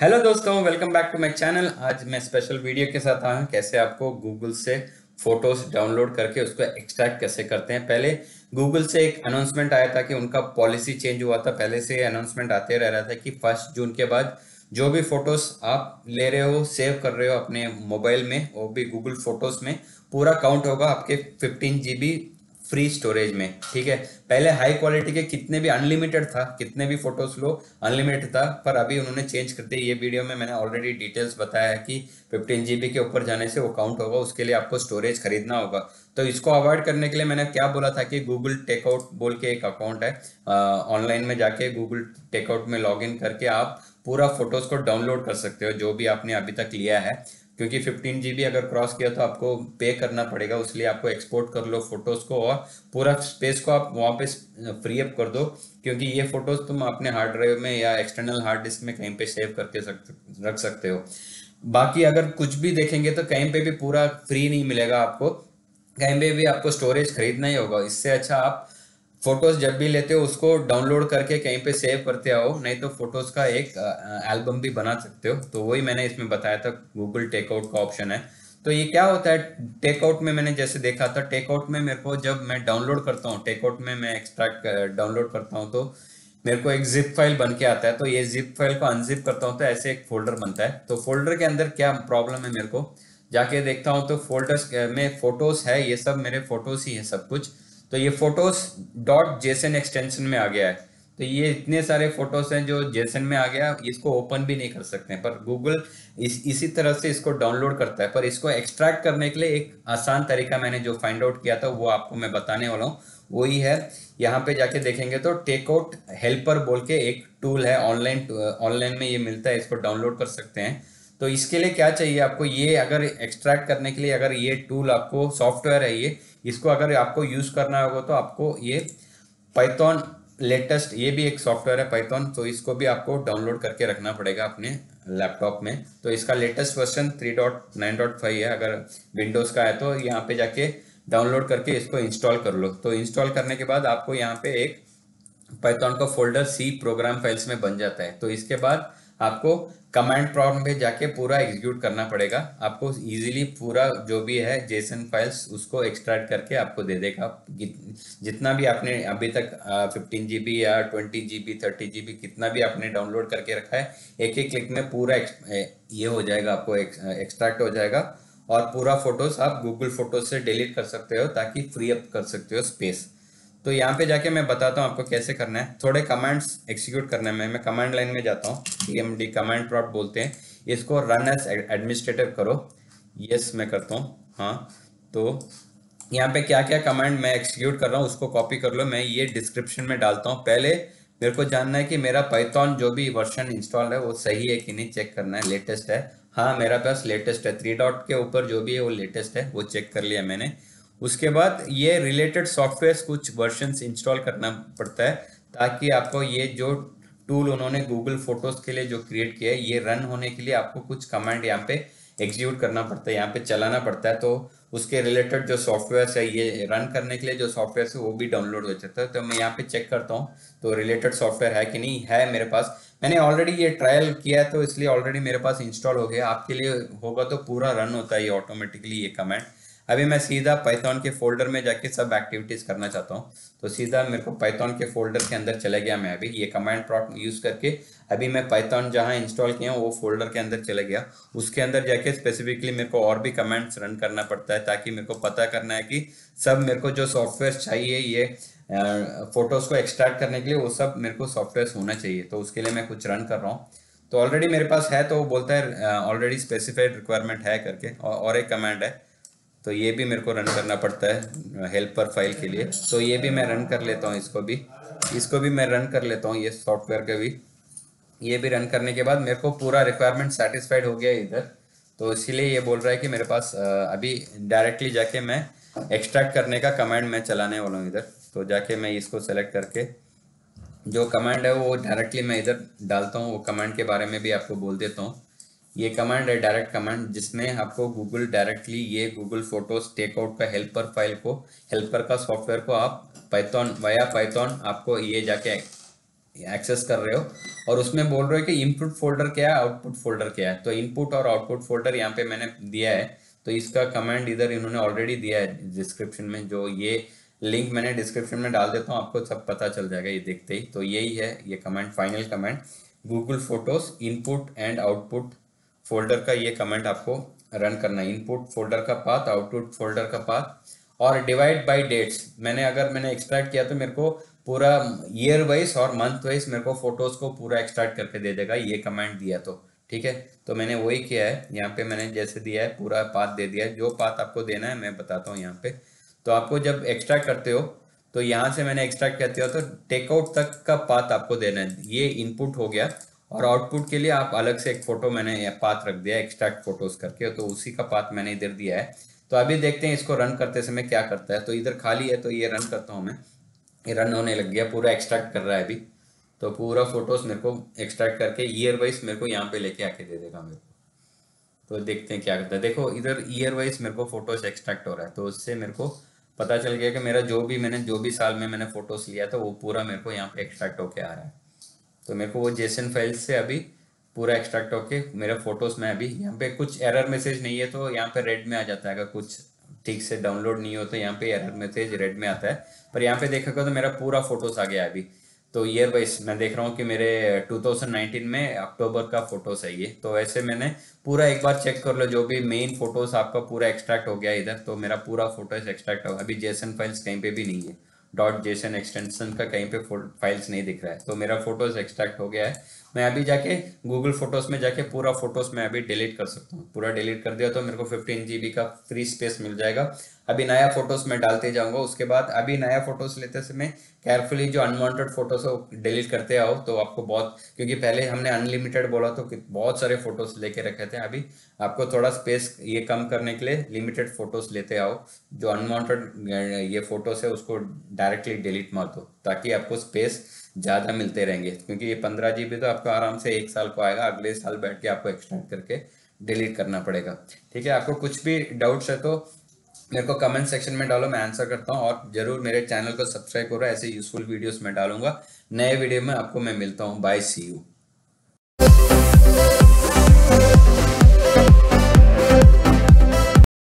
Hello दोस्तों welcome back to my channel आज मैं स्पेशल वीडियो के साथ आया हूँ, कैसे आपको गूगल से फ़ोटोज़ डाउनलोड करके उसको एक्सट्रैक्ट कैसे करते हैं। पहले गूगल से एक अनाउंसमेंट आया था कि उनका पॉलिसी चेंज हुआ था। पहले से अनाउंसमेंट आते रह रहा था कि फ़र्स्ट जून के बाद जो भी फ़ोटोज़ आप ले रहे हो सेव कर रहे हो अपने मोबाइल में, वो भी गूगल फ़ोटोज़ में, पूरा काउंट होगा। आपके फिफ्टीन जीबी फ्री स्टोरेज में, ठीक है? पहले हाई क्वालिटी के कितने भी अनलिमिटेड था, कितने भी फ़ोटोज़ लो अनलिमिटेड था, पर अभी उन्होंने चेंज कर दिया ये वीडियो में मैंने ऑलरेडी डिटेल्स बताया है कि फिफ्टीन जीबी के ऊपर जाने से वो काउंट होगा, उसके लिए आपको स्टोरेज खरीदना होगा। तो इसको अवॉइड करने के लिए मैंने क्या बोला था कि गूगल टेकआउट बोल के एक अकाउंट है। ऑनलाइन में जाके गूगल टेकआउट में लॉग करके आप पूरा फ़ोटोज़ को डाउनलोड कर सकते हो, जो भी आपने अभी तक लिया है। क्योंकि फिफ्टीन जी अगर क्रॉस किया तो आपको पे करना पड़ेगा, उसलिए आपको एक्सपोर्ट कर लो फ़ोटोज़ को और पूरा स्पेस को आप वहाँ पे फ्री अप कर दो, क्योंकि ये फ़ोटोज़ तुम अपने हार्ड ड्राइव में या एक्सटर्नल हार्ड डिस्क में कहीं पे सेव करके सक, रख सकते हो। बाकी अगर कुछ भी देखेंगे तो कहीं पे भी पूरा फ्री नहीं मिलेगा आपको, कहीं पे भी आपको स्टोरेज खरीदना ही होगा। इससे अच्छा आप फ़ोटोज़ जब भी लेते हो, उसको डाउनलोड करके कहीं पे सेव करते आओ, नहीं तो फ़ोटोज़ का एक एल्बम भी बना सकते हो। तो वही मैंने इसमें बताया था गूगल टेकआउट का ऑप्शन है। तो ये क्या होता है टेकआउट में मैंने जैसे देखा था टेकआउट में मेरे को जब मैं डाउनलोड करता हूँ टेकआउट में मैं एक्सट्रैक्ट डाउनलोड करता हूँ तो मेरे को एक जिप फ़ाइल बन के आता है। तो ये जिप फ़ाइल को अनजिप करता हूँ तो ऐसे एक फोल्डर बनता है। तो फोल्डर के अंदर क्या प्रॉब्लम है मेरे को? जाके देखता हूँ तो फोल्डर्स में फ़ोटोज़ है, ये सब मेरे फ़ोटोज़ ही है सब कुछ। तो ये फ़ोटोज़ डॉट जेसन एक्सटेंशन में आ गया है। तो ये इतने सारे फ़ोटोज़ हैं जो जेसन में आ गया इसको ओपन भी नहीं कर सकते हैं, पर गूगल इस, इसी तरह से इसको डाउनलोड करता है। पर इसको एक्सट्रैक्ट करने के लिए एक आसान तरीका मैंने जो फाइंड आउट किया था, वो आपको मैं बताने वाला हूँ। वही है, यहाँ पे जाके देखेंगे तो टेक आउट हेल्पर बोल के एक टूल है ऑनलाइन ऑनलाइन में ये मिलता है, इसको डाउनलोड कर सकते हैं। तो इसके लिए क्या चाहिए आपको? ये अगर एक्सट्रैक्ट करने के लिए अगर ये टूल आपको सॉफ्टवेयर है ये, इसको अगर आपको यूज़ करना होगा तो आपको ये पाइथन लेटेस्ट ये भी एक सॉफ्टवेयर है पाइथन तो इसको भी आपको डाउनलोड करके रखना पड़ेगा अपने लैपटॉप में। तो इसका latest version three dot nine dot five है। अगर विंडोज़ का है तो यहाँ पे जाके डाउनलोड करके इसको इंस्टॉल कर लो। तो इंस्टॉल करने के बाद आपको यहाँ पे एक पाइथन का फोल्डर सी प्रोग्राम फाइल्स में बन जाता है। तो इसके बाद आपको कमांड प्रॉम्प्ट पे जाके पूरा एग्जीक्यूट करना पड़ेगा। आपको इजीली पूरा जो भी है जेसन फाइल्स उसको एक्सट्रैक्ट करके आपको दे देगा। जितना भी आपने अभी तक फिफ्टीन जीबी या twenty G B thirty GB कितना भी आपने डाउनलोड करके रखा है, एक एक क्लिक में पूरा ये हो जाएगा, आपको एक्सट्रैक्ट हो जाएगा। और पूरा फ़ोटोज़ आप गूगल फ़ोटोज़ से डिलीट कर सकते हो ताकि फ्री अप कर सकते हो स्पेस तो यहाँ पे जाके मैं बताता हूँ आपको कैसे करना है। थोड़े कमांड्स एक्सिक्यूट करने है। मैं कमांड लाइन में जाता हूँ। एम डी कमांड प्रॉट बोलते हैं। इसको रन एज एडमिनिस्ट्रेटर करो। यस मैं करता हूँ। हाँ। तो यहाँ पे क्या क्या कमांड मैं एक्सिक्यूट कर रहा हूँ, उसको कॉपी कर लो। मैं ये डिस्क्रिप्शन में डालता हूँ। पहले मेरे को जानना है कि मेरा पाइथन जो भी वर्जन इंस्टॉल है, वो सही है कि नहीं? चेक करना है। लेटेस्ट है। हाँ मेरा पास लेटेस्ट है। थ्री डॉट के ऊपर जो भी है, वो लेटेस्ट है। वो चेक कर लिया मैंने। उसके बाद ये रिलेटेड सॉफ्टवेयर कुछ वर्जन इंस्टॉल करना पड़ता है, ताकि आपको ये जो टूल उन्होंने गूगल फ़ोटोज़ के लिए जो क्रिएट किया है, ये रन होने के लिए आपको कुछ कमांड यहाँ पे एग्जीक्यूट करना पड़ता है, यहाँ पे चलाना पड़ता है। तो उसके रिलेटेड जो सॉफ्टवेयर है, ये रन करने के लिए जो सॉफ्टवेयर है, वो भी डाउनलोड हो जाता है। तो मैं यहाँ पे चेक करता हूँ तो रिलेटेड सॉफ्टवेयर है कि नहीं? है मेरे पास। मैंने ऑलरेडी ये ट्रायल किया है तो इसलिए ऑलरेडी मेरे पास इंस्टॉल हो गया। आपके लिए होगा तो पूरा रन होता है ये ऑटोमेटिकली ये कमेंट अभी मैं सीधा पाइथन के फोल्डर में जाके सब एक्टिविटीज़ करना चाहता हूँ। तो सीधा मेरे को पाइथन के फोल्डर के अंदर चले गया मैं अभी। ये कमांड प्रॉट यूज़ करके अभी मैं पाइथन जहाँ इंस्टॉल किया हूँ, वो फोल्डर के अंदर चले गया। उसके अंदर जाके स्पेसिफिकली मेरे को और भी कमेंट्स रन करना पड़ता है ताकि मेरे को पता करना है कि सब मेरे को जो सॉफ्टवेयर चाहिए, ये फ़ोटोज़ को एक्सट्रैक्ट करने के लिए वो सब मेरे को सॉफ्टवेयर होना चाहिए। तो उसके लिए मैं कुछ रन कर रहा हूँ। तो ऑलरेडी मेरे पास है तो वो बोलता है ऑलरेडी स्पेसिफाइड रिक्वायरमेंट है करके और एक कमांड है। तो ये भी मेरे को रन करना पड़ता है हेल्पर फ़ाइल के लिए। तो ये भी मैं रन कर लेता हूँ इसको भी। इसको भी मैं रन कर लेता हूँ ये सॉफ्टवेयर का भी। ये भी रन करने के बाद मेरे को पूरा रिक्वायरमेंट सेटिस्फाइड हो गया इधर। तो इसीलिए ये बोल रहा है कि मेरे पास अभी डायरेक्टली जाके मैं एक्सट्रैक्ट करने का कमांड मैं चलाने वाला हूँ इधर। तो जाके मैं इसको सेलेक्ट करके, जो कमांड है वो डायरेक्टली मैं इधर डालता हूँ। वो कमांड के बारे में भी आपको बोल देता हूँ। ये कमांड है डायरेक्ट कमांड जिसमें आपको गूगल डायरेक्टली ये गूगल फ़ोटोज़ टेकआउट का हेल्पर फ़ाइल को हेल्पर का सॉफ्टवेयर को आप पाइथन वाया पाइथन आपको ये जाके एक्सेस कर रहे हो। और उसमें बोल रहे हो कि इनपुट फोल्डर क्या है आउटपुट फोल्डर क्या है। तो इनपुट और आउटपुट फोल्डर यहाँ पे मैंने दिया है तो इसका कमेंट इधर इन्होंने ऑलरेडी दिया है डिस्क्रिप्शन में, जो ये लिंक मैंने डिस्क्रिप्शन में डाल देता हूँ, आपको सब पता चल जाएगा ये देखते ही। तो यही है, ये comment final comment Google Photos input and output folder का ये कमेंट आपको रन करना है। इनपुट फोल्डर का पाथ आउटपुट फोल्डर का पाथ और डिवाइड बाय डेट्स मैंने अगर मैंने एक्सट्रैक्ट किया तो मेरे को पूरा ईयर वाइज और मंथ वाइज मेरे को फ़ोटोज़ को पूरा एक्सट्रैक्ट करके दे देगा ये कमेंट दिया तो। ठीक है? तो मैंने वही किया है। यहाँ पे मैंने जैसे दिया है, पूरा पाथ दे दिया है। जो पाथ आपको देना है मैं बताता हूँ यहाँ पे। तो आपको जब एक्सट्रैक्ट करते हो तो यहाँ से मैंने एक्सट्रैक्ट करते हो तो टेकआउट तक का पाथ आपको देना है। ये इनपुट हो गया। और आउटपुट के लिए आप अलग से एक फ़ोटो मैंने पाथ रख दिया एक्सट्रैक्ट फ़ोटोज़ करके तो उसी का पाथ मैंने इधर दिया है। तो अभी देखते हैं इसको रन करते समय क्या करता है। तो इधर खाली है तो ये रन करता हूँ मैं। ये रन होने लग गया, पूरा एक्सट्रैक्ट कर रहा है अभी। तो पूरा फ़ोटोज़ मेरे को एक्सट्रैक्ट करके ईयर वाइज मेरे को यहाँ पे लेके आके दे देगा मेरे को। तो देखते हैं क्या करता है। देखो, इधर ईयर वाइज मेरे को फ़ोटोज़ एक्सट्रैक्ट हो रहा है तो उससे मेरे को पता चल गया कि मेरा जो भी मैंने, जो भी साल में मैंने फ़ोटोज़ लिया था, वो पूरा मेरे को यहाँ पे एक्सट्रैक्ट होके आ रहा है। तो मेरे को वो जेसन फ़ाइल से अभी पूरा एक्सट्रैक्ट होके मेरे फ़ोटोज़ में अभी यहाँ पे कुछ एरर मैसेज नहीं है तो यहाँ पे रेड में आ जाता है। अगर कुछ ठीक से डाउनलोड नहीं हो तो यहाँ पे एरर मैसेज रेड में आता है। पर यहाँ पे देखा तो मेरा पूरा फ़ोटोज़ आ गया अभी। तो ईयर वाइज मैं देख रहा हूँ कि मेरे 2019 में अक्टूबर का फ़ोटोज़ है ये। तो ऐसे मैंने पूरा एक बार चेक कर लो, जो भी मेन फ़ोटोज़ आपका पूरा एक्सट्रैक्ट हो गया इधर तो मेरा पूरा फ़ोटोज़ एक्सट्रैक्ट हो। अभी जेसन फाइल्स कहीं पे भी नहीं है। डॉट जेसन एक्सटेंशन का कहीं पे फाइल्स नहीं दिख रहा है। तो मेरा फ़ोटोज़ एक्सट्रैक्ट हो गया है। मैं अभी जाके गूगल फ़ोटोज़ में जाके पूरा फ़ोटोज़ मैं अभी डिलीट कर सकता हूँ। पूरा डिलीट कर दिया तो मेरे को फिफ्टीन जी का फ्री स्पेस मिल जाएगा। अभी नया फ़ोटोज़ मैं डालते जाऊँगा, उसके बाद अभी नया फ़ोटोज़ लेते समय केयरफुली जो अनवांटेड फ़ोटोज़ हो डिलीट करते आओ तो आपको बहुत, क्योंकि पहले हमने अनलिमिटेड बोला तो बहुत सारे फ़ोटोज़ लेके रखे थे। अभी आपको थोड़ा स्पेस ये कम करने के लिए लिमिटेड फ़ोटोज़ लेते आओ। जो अनवांटेड ये फ़ोटोज़ है उसको डायरेक्टली डिलीट मार दो ताकि आपको स्पेस ज़्यादा मिलते रहेंगे, क्योंकि ये पंद्रह जी तो आपको आराम से एक साल को आएगा, अगले साल बैठ के आपको एक्सटेंड करके डिलीट करना पड़ेगा। ठीक है, आपको कुछ भी डाउट्स है तो मेरे को कमेंट सेक्शन में डालो, मैं आंसर करता हूँ, और ज़रूर मेरे चैनल को सब्सक्राइब करो, ऐसे यूजफुल वीडियोस मैं डालूँगा। नए वीडियो में आपको मैं मिलता हूँ बाय सी यू